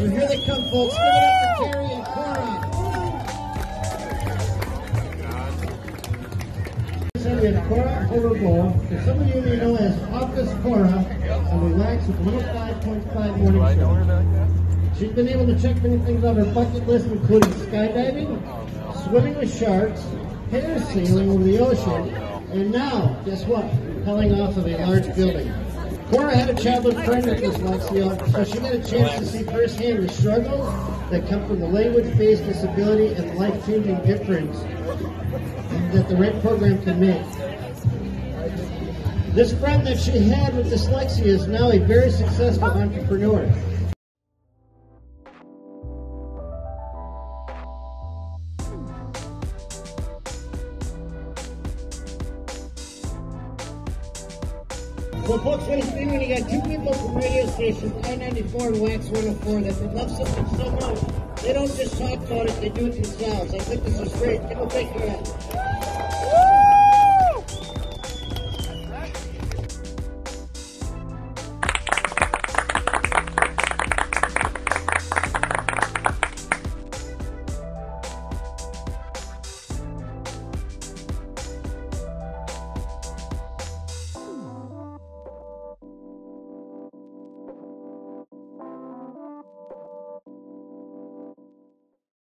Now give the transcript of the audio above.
So here they come, folks. Give it up for Carrie and Cora. Senator Cora Horrible, that some of you may know as Office Cora, and relax with Little 5.5 morning show. She's been able to check many things on her bucket list, including skydiving, swimming with sharks, parasailing over the ocean, and now, guess what? Rappelling off of a large building. Cora had a childhood friend with dyslexia, so she got a chance to see firsthand the struggles that come from the language-based disability and life-changing difference that the RED program can make. This friend that she had with dyslexia is now a very successful entrepreneur. Well, folks, what it's been when you got two people from radio stations, I-94 and WAXX 104, that they love something so much, they don't just talk about it, they do it themselves. I think this is great. A big hand.